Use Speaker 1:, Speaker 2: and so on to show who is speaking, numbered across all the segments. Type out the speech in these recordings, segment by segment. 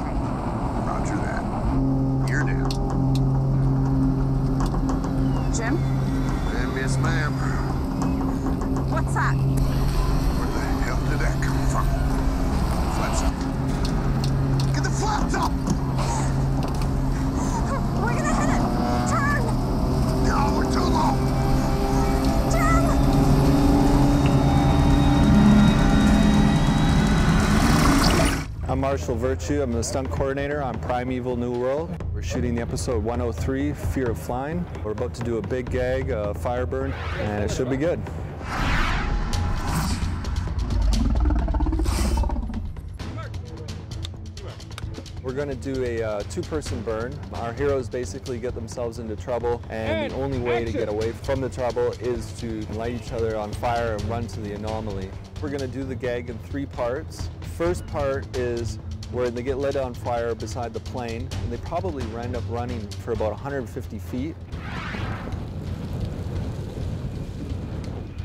Speaker 1: Roger that. You're down.
Speaker 2: Jim,
Speaker 1: yes, ma'am.
Speaker 2: what's that?
Speaker 3: Marshall Virtue. I'm the stunt coordinator on Primeval New World. We're shooting the episode 103, Fear of Flying. We're about to do a big gag, a fire burn, and it should be good. We're going to do a uh, two-person burn. Our heroes basically get themselves into trouble, and the only way to get away from the trouble is to light each other on fire and run to the anomaly. We're going to do the gag in three parts. First part is where they get lit on fire beside the plane, and they probably end up running for about 150 feet.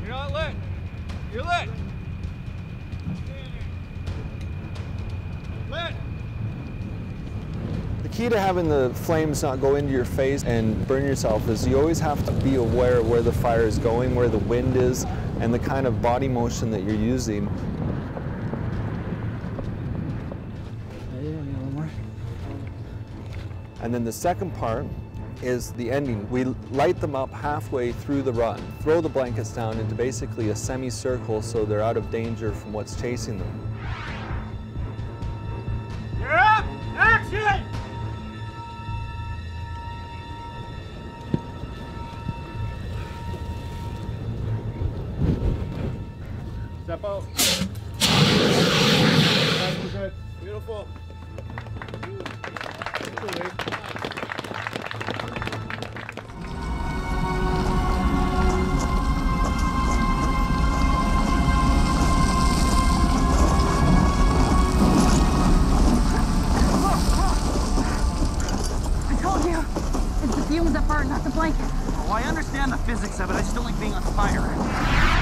Speaker 4: You're not lit. You're lit. Lit.
Speaker 3: The key to having the flames not go into your face and burn yourself is you always have to be aware of where the fire is going, where the wind is, and the kind of body motion that you're using. And then the second part is the ending. We light them up halfway through the run, throw the blankets down into basically a semicircle so they're out of danger from what's chasing them.
Speaker 4: You're up. Action. Step out. Good. Beautiful.
Speaker 2: Fumes that burn, not the blanket.
Speaker 5: Oh, I understand the physics of it. I just don't like being on fire.